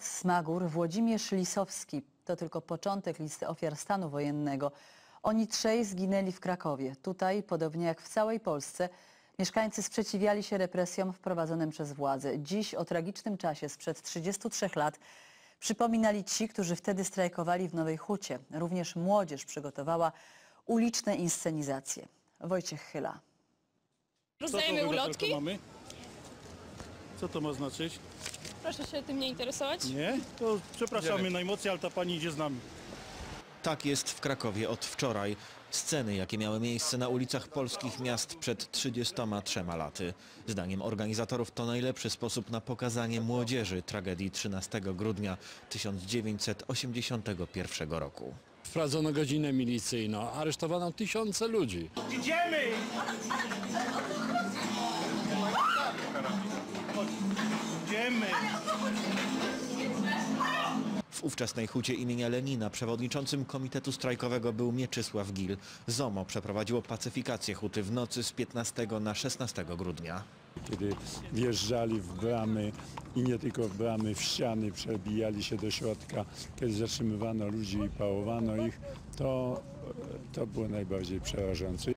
Smagur Włodzimierz Lisowski to tylko początek listy ofiar stanu wojennego. Oni trzej zginęli w Krakowie. Tutaj, podobnie jak w całej Polsce, mieszkańcy sprzeciwiali się represjom wprowadzonym przez władze. Dziś o tragicznym czasie sprzed 33 lat przypominali ci, którzy wtedy strajkowali w Nowej Hucie. Również młodzież przygotowała uliczne inscenizacje. Wojciech Chyla. Rozdajemy ulotki. Co to ma znaczyć? Proszę się tym nie interesować. Nie? To przepraszamy najmocniej, ale ta pani idzie z nami. Tak jest w Krakowie od wczoraj. Sceny, jakie miały miejsce na ulicach polskich miast przed 33 laty. Zdaniem organizatorów to najlepszy sposób na pokazanie młodzieży tragedii 13 grudnia 1981 roku. Wprowadzono godzinę milicyjną, aresztowano tysiące ludzi. Idziemy! Idziemy! W ówczesnej hucie imienia Lenina przewodniczącym komitetu strajkowego był Mieczysław Gil. ZOMO przeprowadziło pacyfikację huty w nocy z 15 na 16 grudnia. kiedy wjeżdżali w bramy i nie tylko w bramy, w ściany, przebijali się do środka, kiedy zatrzymywano ludzi i pałowano ich, to, to było najbardziej przerażające.